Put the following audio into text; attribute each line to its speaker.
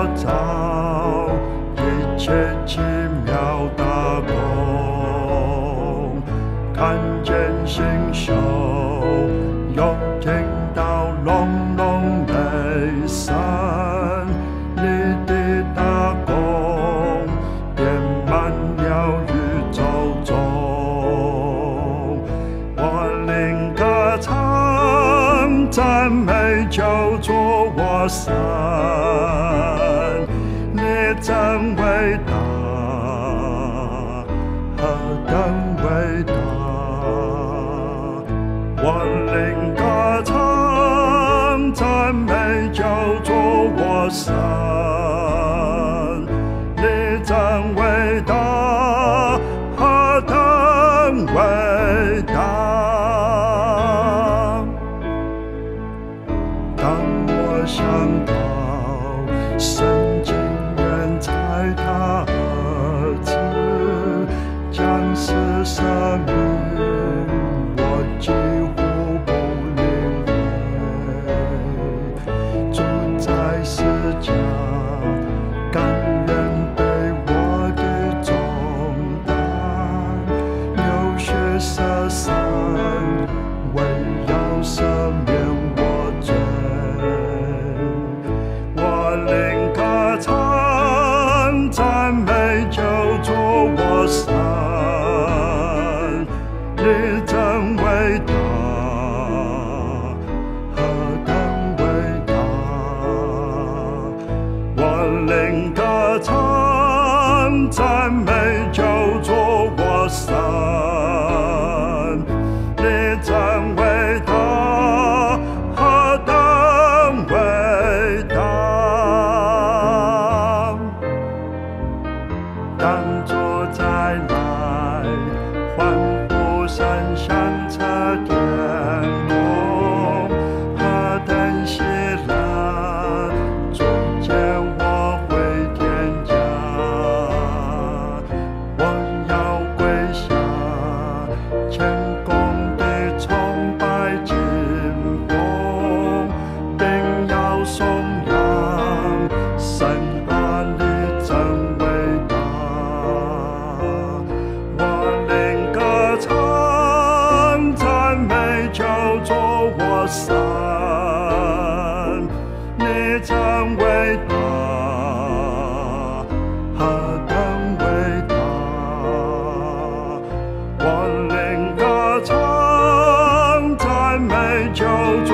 Speaker 1: 所造一切奇妙大梦，看见星宿，又听到隆隆雷声，你的大功遍满了宇宙中。我灵歌唱，赞美叫做我神，真伟大，何等伟大！我灵歌唱，赞美救主我神，你真伟大，何等伟大！当我想到圣赞美救主我神，你真伟大，何等伟大！我灵歌唱，赞美救主我神，你真声你真伟大，何等伟大！我灵歌唱，赞美救主